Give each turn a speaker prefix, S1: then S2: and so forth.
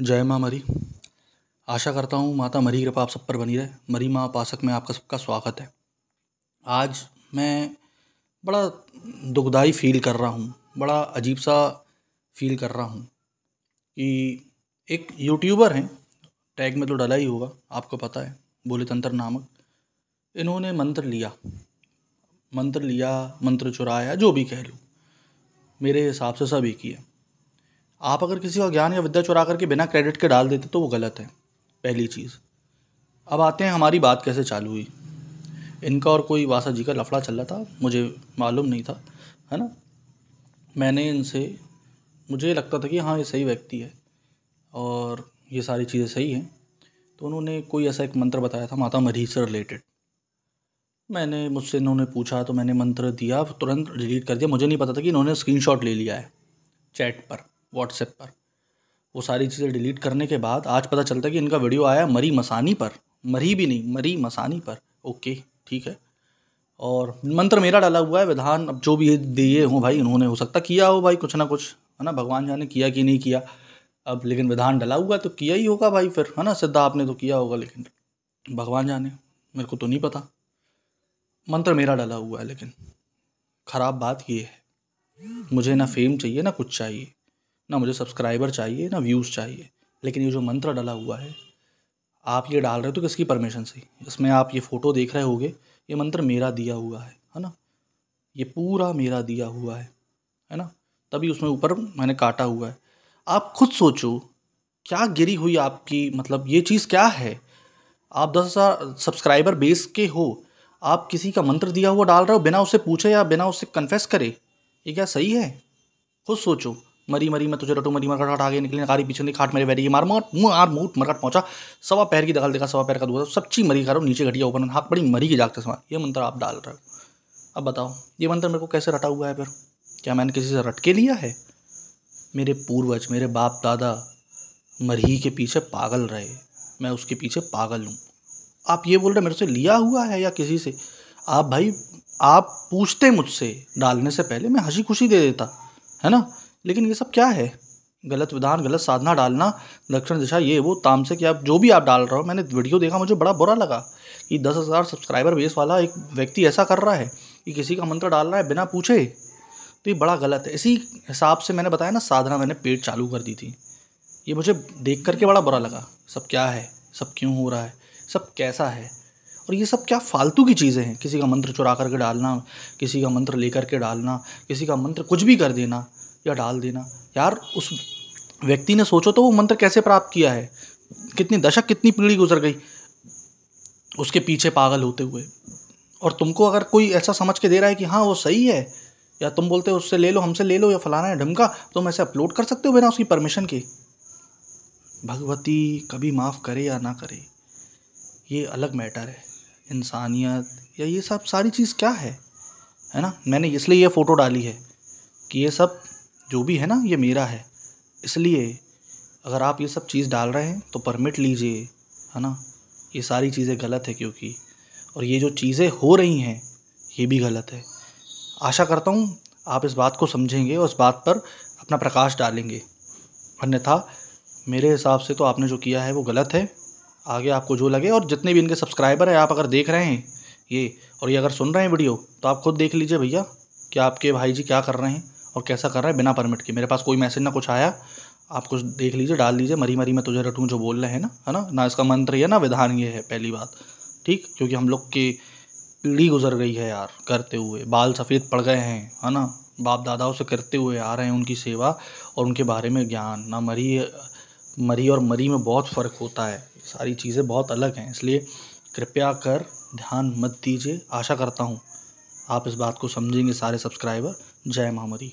S1: जय माँ मरी। आशा करता हूँ माता मरी कृपा आप सब पर बनी रहे। मरी माँ उपासक में आपका सबका स्वागत है। आज मैं बड़ा दुखदाई फील कर रहा हूँ, बड़ा अजीब सा फील कर रहा हूँ कि एक यूट्यूबर हैं टैग में तो डला ही होगा, आपको पता है बोले तंत्र नामक। इन्होंने मंत्र लिया मंत्र लिया, मंत्र चुराया, जो भी कह लो, मेरे हिसाब से सब एक ही है आप अगर किसी का ज्ञान या विद्या चुरा करके बिना क्रेडिट के डाल देते तो वो गलत है, पहली चीज़। अब आते हैं, हमारी बात कैसे चालू हुई? इनका और कोई वासा जी का लफड़ा चल रहा था? मुझे मालूम नहीं था, है ना? मैंने इनसे, मुझे लगता था कि हाँ ये सही व्यक्ति है और ये सारी चीज़ें सही हैं। तो उन्होंने कोई ऐसा एक मंत्र बताया था, माता मरी से रिलेटेड मैंने, मुझसे इन्होंने पूछा तो मैंने मंत्र दिया, तुरंत डिलीट कर दिया। मुझे नहीं पता था कि इन्होंने स्क्रीनशॉट ले लिया है चैट पर। व्हाट्सएप पर। वो सारी चीज़ें डिलीट करने के बाद आज पता चलता है कि इनका वीडियो आया मरी मसानी पर। मरी भी नहीं, मरी मसानी पर। ओके ठीक है। और मंत्र मेरा डाला हुआ है, विधान अब जो भी दिए हों भाई उन्होंने हो सकता किया हो भाई, कुछ ना कुछ, है ना? भगवान जाने किया कि नहीं किया। अब लेकिन विधान डला हुआ है तो किया ही होगा भाई फिर, है ना? सिद्धा आपने तो किया होगा लेकिन भगवान जाने, मेरे को तो नहीं पता। मंत्र मेरा डला हुआ है लेकिन ख़राब बात ये है। मुझे ना फेम चाहिए, ना कुछ चाहिए। ना मुझे सब्सक्राइबर चाहिए, ना व्यूज़ चाहिए। लेकिन ये जो मंत्र डला हुआ है, आप ये डाल रहे हो तो किसकी परमिशन से? इसमें आप ये फ़ोटो देख रहे होगे, ये मंत्र मेरा दिया हुआ है है ना? ये पूरा मेरा दिया हुआ है है ना? तभी उसमें ऊपर मैंने काटा हुआ है। आप खुद सोचो, क्या गिरी हुई आपकी मतलब ये चीज़ क्या है? आप दस हज़ार सब्सक्राइबर बेस के हो, आप किसी का मंत्र दिया हुआ डाल रहे हो, बिना उससे पूछे या बिना उससे कन्फेस करे, ये क्या सही है? खुद सोचो। मरी मरी, मैं तुझे रटू, मरी मरकट हट आगे निकली नकारी पीछे नहीं खाट मेरे बैठी मार मार मुँह, आर मुँह मरकट पहुँचा। सवा पैर की दखल देखा, सवा पैर का दूधा सब चीज़ मरी करो नीचे घटिया ऊपर हाथ बड़ी मरी की जागते समय ये मंत्र आप डाल रहे हो। अब बताओ, ये मंत्र मेरे को कैसे रटा हुआ है फिर? क्या मैंने किसी से रट के लिया है? मेरे पूर्वज, मेरे बाप दादा मरी के पीछे पागल रहे। मैं उसके पीछे पागल हूँ। आप ये बोल रहे मेरे से लिया हुआ है या किसी से? आप भाई, आप पूछते मुझसे, डालने से पहले मैं हँसी खुशी दे देता, है ना? लेकिन ये सब क्या है? गलत विधान, गलत साधना डालना दक्षिण दिशा ये, वो ताम से कि आप जो भी आप डाल रहे हो, मैंने वीडियो देखा, मुझे बड़ा बुरा लगा कि दस हज़ार सब्सक्राइबर बेस वाला एक व्यक्ति ऐसा कर रहा है कि किसी का मंत्र डाल रहा है बिना पूछे। तो ये बड़ा गलत है। इसी हिसाब से मैंने बताया ना, साधना मैंने पेट चालू कर दी थी। ये मुझे देख करके बड़ा बुरा लगा। सब क्या है? सब क्यों हो रहा है? सब कैसा है? और ये सब क्या फालतू की चीज़ें हैं? किसी का मंत्र चुरा करके डालना, किसी का मंत्र लेकर के डालना, किसी का मंत्र कुछ भी कर देना। या डाल देना। यार, उस व्यक्ति ने सोचो तो वो मंत्र कैसे प्राप्त किया है? कितनी दशक कितनी पीढ़ी गुजर गई उसके पीछे पागल होते हुए। और तुमको अगर कोई ऐसा समझ के दे रहा है कि हाँ वो सही है, या तुम बोलते हो, उससे ले लो, हमसे ले लो, या फलाना है ढमका, तुम ऐसे अपलोड कर सकते हो बिना उसकी परमिशन के? भगवती कभी माफ़ करे या ना करे, ये अलग मैटर है। इंसानियत या ये सब, सारी चीज़ क्या है? है ना? मैंने इसलिए ये फ़ोटो डाली है कि ये सब जो भी है ना, ये मेरा है। इसलिए अगर आप ये सब चीज़ डाल रहे हैं तो परमिट लीजिए, है ना? ये सारी चीज़ें गलत है क्योंकि, और ये जो चीज़ें हो रही हैं, ये भी गलत है। आशा करता हूँ, आप इस बात को समझेंगे और इस बात पर अपना प्रकाश डालेंगे। अन्यथा, मेरे हिसाब से तो आपने जो किया है, वो गलत है। आगे आपको जो लगे, और जितने भी इनके सब्सक्राइबर हैं, आप अगर देख रहे हैं, ये, और ये अगर सुन रहे हैं वीडियो तो आप खुद देख लीजिए भैया, कि आपके भाई जी क्या कर रहे हैं। और कैसा कर रहा है बिना परमिट के। मेरे पास कोई मैसेज ना कुछ आया। आप कुछ देख लीजिए, डाल लीजिए मरी मरी मैं तुझे रटूँ जो बोल रहे हैं ना, है ना? ना इसका मंत्र है, ना विधान ये है, पहली बात। ठीक? क्योंकि हम लोग की पीढ़ी गुजर गई है यार, करते हुए। बाल सफ़ेद पड़ गए हैं, है ना? बाप दादाओं से करते हुए आ रहे हैं उनकी सेवा और उनके बारे में ज्ञान। ना मरी मरी और मरी में बहुत फ़र्क होता है। सारी चीज़ें बहुत अलग हैं। इसलिए कृपया कर ध्यान मत दीजिए। आशा करता हूँ आप इस बात को समझेंगे सारे सब्सक्राइबर। जय महामरी